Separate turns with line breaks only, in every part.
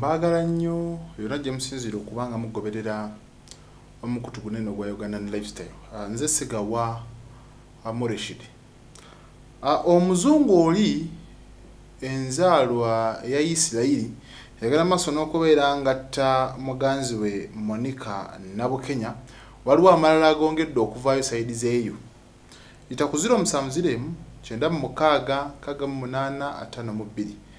mbaagala nnyo yonna gye musinziire okuba nga mugoberera omukutu gunene ogwa ugandan lifestyle. Uh, nze sigawa uh, moreshid uh, omuzungu oli enzaalwa eya isirairi yagala maaso n'okubeera ngatta muganzi we monica nabukenya waliwo amalala agongedde okuvaayo saidi zeeyo yita ku 0 musanvu 0 emu kyenda mu mukaaga kaga mu munaana ataano mu bbiri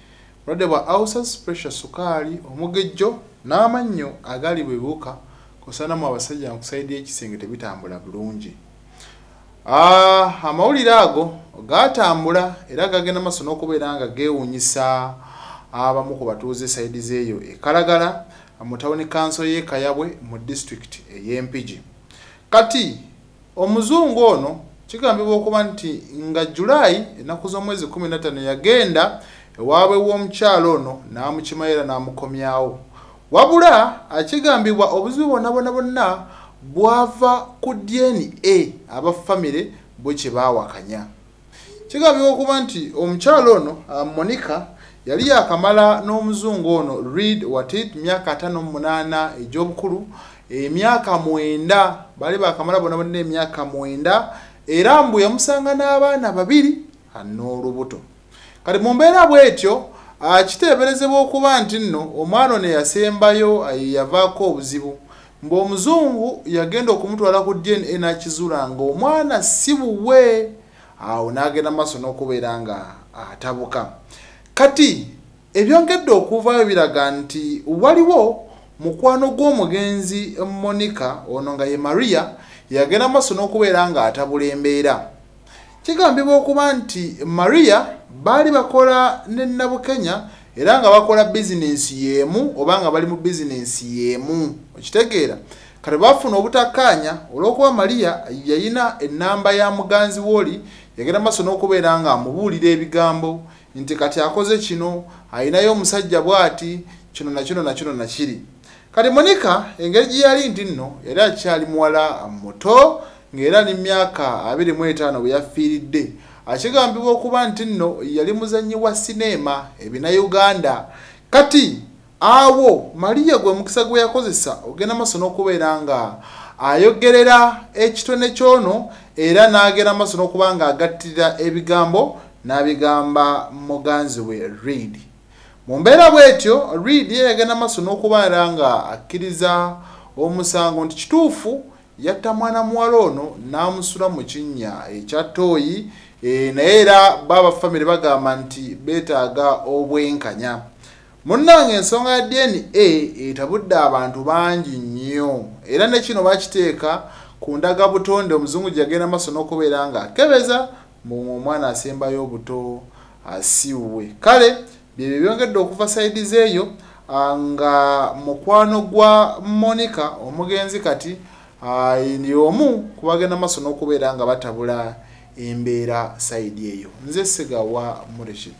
bulwadde bwa ausas pressure sukaali omugejjo n'amannyo agali bwe buuka kusanamu abasajja ku saidi y'ekisenge tebitambula bulungi. Ah, amawulire ago gaatambula era gagenda maaso n'okubeera nga geewuunyisa abamu ku batuuze saidi zeeyo ekalagala mu tawuni kanso y'ekayabwe mu disitulikiti ey'empigi kati omuzungu ono kigambibwa okuba nti nga julaayi ennaku z'omwezi 15 yagenda ewaabwe w'omukyalo ono n'amukimayira n'amukomyawo. Wabula akigambibwa obuzibu bwonna bwonna bwonna bwava ku dna abafamire bwe kye baawakanya. Kigambibwa okuba nti omukyalo ono monica yali yakamala n'omuzungu ono reid watit myaka 58 egy'obukulu emyaka mwenda bali bakamala bonna bonna emyaka mwenda era mbu yamusanga n'abaana babiri n'olubuto kati mu mbeera bw'etyo kiteeberezebwa okuba nti nno omwana ono yasembayo yavaako obuzibu. Mbu omuzungu yagenda okumutwala ku dna n'akizuula nga omwana si buwe awo n'agenda maaso n'okubeera nga atabuka. Kati ebyongedde okuvaayo biraga nti waliwo mukwano gw'omugenzi monica ono nga ye maria yagenda maaso n'okubeera nga atabula embeera. Kigambibwa okuba nti maria baali bakola ne nabukenya era nga bakola bizinensi y'emu oba nga bali mu bizinensi y'emu. Okitegeera kati baafuna obutakkaanya olw'okuba maria yayina ennamba ya muganzi wooli yagenda maaso n'okubeera nga amubuulira ebigambo nti kati akoze kino ayinayo omusajja bw'ati kino nakino nakino nakiri kati monica engeri gye yali nti nno yali akyali muwala muto ng'era n'emyaka 25 bwe yafiiridde akigambibwa okuba nti nno yali muzannyi wa sineema ebinauganda kati awo maliya gwe mukisa gwe yakozesa ogenda maaso n'okubeera nga ayogerera ekitone kyono era n'agenda maaso n'okuba nga agattirira ebigambo n'abigamba muganzi we reid. Mu mbeera bw'etyo reid ye yagenda maaso n'okubeera nga akkiriza omusango nti kituufu yatta mwana muwala ono n'amusula mu kinnya ekya ttooyi e, naye era baabafamire bagamba nti beetaaga obwenkanya. Munnange ensonga ya dna etabudde abantu bangi nnyo era ne kino bakiteeka ku ndaga butonde omuzungu gye yagenda maaso n'okubeera nga akebeza mu omwana asembayo obuto asiiwe. Kale byebyo byongedde okuva saidi zeeyo nga mukwano gwa monica omugenzi kati ndi omu kubagenda maaso n'okubeera nga batabula embeera saidi eyo. Nze sigawa mureshid